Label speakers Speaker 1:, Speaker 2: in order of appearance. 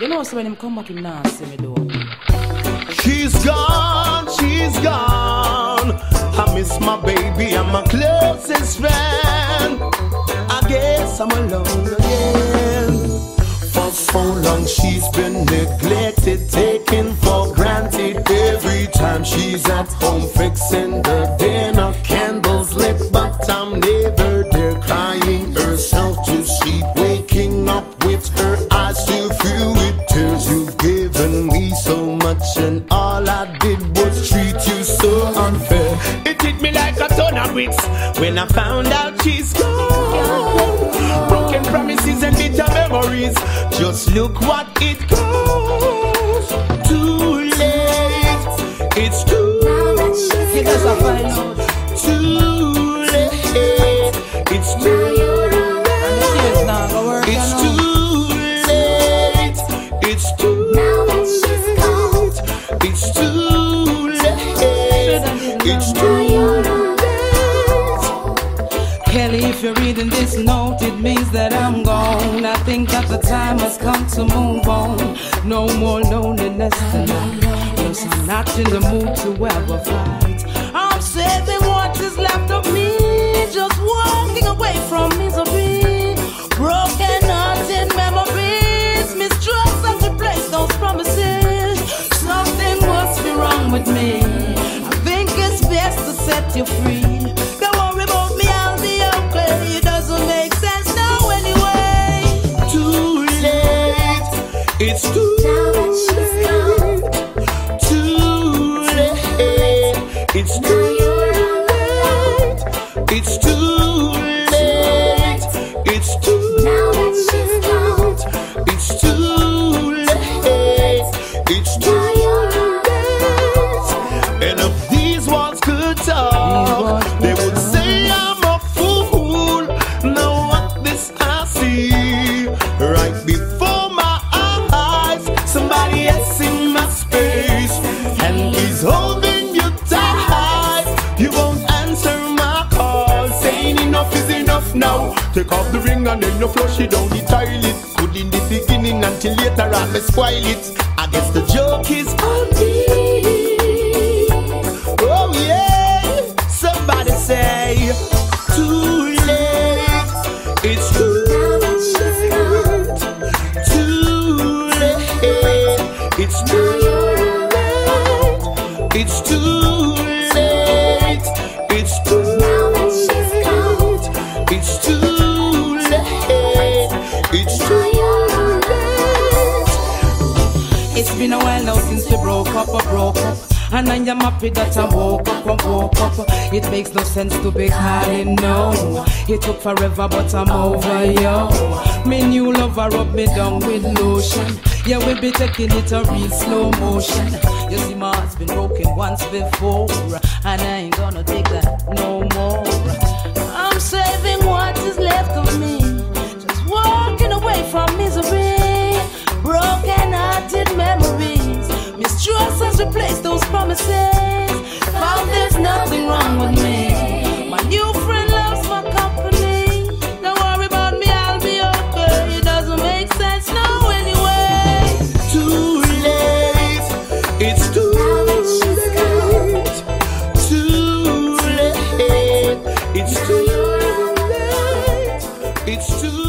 Speaker 1: You know, so when him come back, him see me do.
Speaker 2: She's gone, she's gone. I miss my baby and my closest friend. I guess I'm alone again. For so long she's been neglected, taken for granted. Every time she's at home unfair. It hit me like a ton of bricks when I found out she's gone. Broken promises and bitter memories. Just look what it costs. Too late. It's too
Speaker 1: find
Speaker 2: too late. It's too
Speaker 1: you
Speaker 2: it's too late. It's too late.
Speaker 1: If you're reading this note, it means that I'm gone. I think that the time has come to move on. No more loneliness tonight. Yes, I'm not in the mood to ever fight. I'm saving It's
Speaker 2: too late. It's too late. It's too late. And if these could talk, they would say I'm a fool. Now what this I see right before my eyes, somebody else in my space, and he's holding now. Take off the ring and then you flush it down the toilet. Good in the beginning until later on me spoil it. I guess the joke is on me.
Speaker 1: Been a while now since we broke up, I broke up. And I am happy that I woke up, woke up. It makes no sense to be calling, no. It took forever, but I'm over, you. Me new lover rub me down with lotion. Yeah, we be taking it a real slow motion. You see, my heart's been broken once before. And I ain't gonna take that no more. Mistrust has replaced those promises. Found there's nothing wrong with me. My new friend loves my company. Don't worry about me, I'll be okay. It doesn't make sense now anyway.
Speaker 2: Too late. It's too late. Too late. It's too late. It's too late. It's too